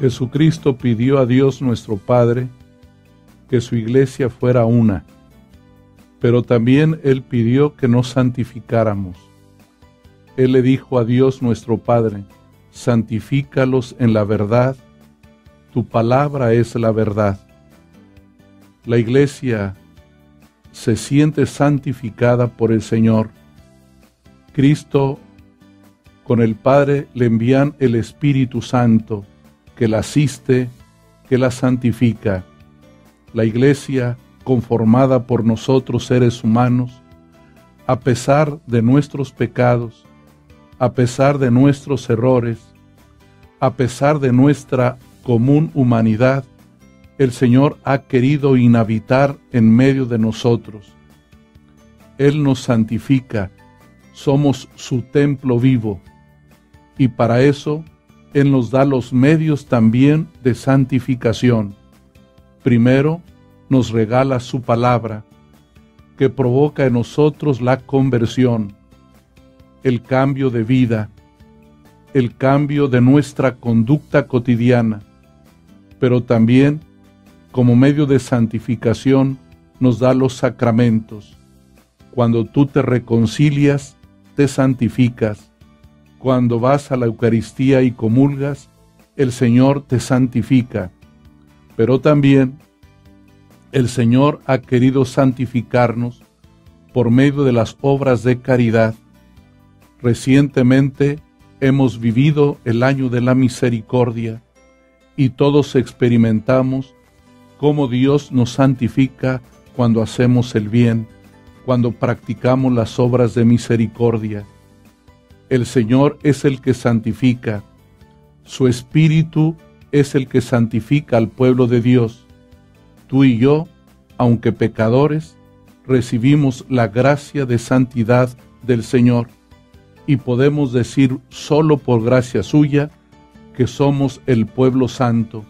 Jesucristo pidió a Dios nuestro Padre que su iglesia fuera una, pero también Él pidió que nos santificáramos. Él le dijo a Dios nuestro Padre, santifícalos en la verdad, tu palabra es la verdad. La iglesia se siente santificada por el Señor. Cristo con el Padre le envían el Espíritu Santo que la asiste, que la santifica. La iglesia, conformada por nosotros seres humanos, a pesar de nuestros pecados, a pesar de nuestros errores, a pesar de nuestra común humanidad, el Señor ha querido inhabitar en medio de nosotros. Él nos santifica, somos su templo vivo, y para eso él nos da los medios también de santificación. Primero, nos regala su palabra, que provoca en nosotros la conversión, el cambio de vida, el cambio de nuestra conducta cotidiana, pero también, como medio de santificación, nos da los sacramentos. Cuando tú te reconcilias, te santificas cuando vas a la Eucaristía y comulgas, el Señor te santifica, pero también el Señor ha querido santificarnos por medio de las obras de caridad. Recientemente hemos vivido el año de la misericordia y todos experimentamos cómo Dios nos santifica cuando hacemos el bien, cuando practicamos las obras de misericordia el Señor es el que santifica, su Espíritu es el que santifica al pueblo de Dios. Tú y yo, aunque pecadores, recibimos la gracia de santidad del Señor y podemos decir solo por gracia suya que somos el pueblo santo,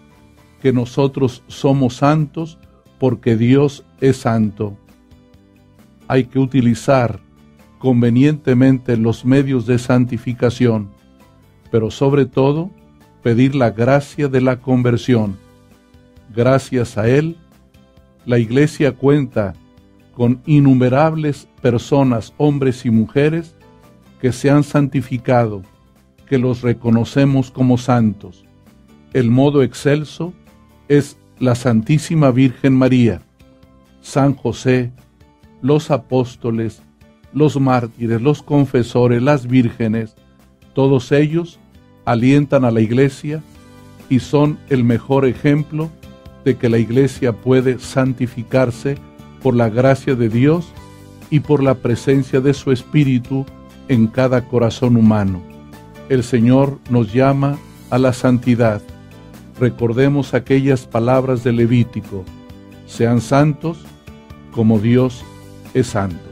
que nosotros somos santos porque Dios es santo. Hay que utilizar convenientemente los medios de santificación, pero sobre todo pedir la gracia de la conversión. Gracias a Él, la Iglesia cuenta con innumerables personas, hombres y mujeres, que se han santificado, que los reconocemos como santos. El modo excelso es la Santísima Virgen María, San José, los apóstoles, los mártires, los confesores, las vírgenes, todos ellos alientan a la iglesia y son el mejor ejemplo de que la iglesia puede santificarse por la gracia de Dios y por la presencia de su Espíritu en cada corazón humano. El Señor nos llama a la santidad. Recordemos aquellas palabras de Levítico, sean santos como Dios es santo.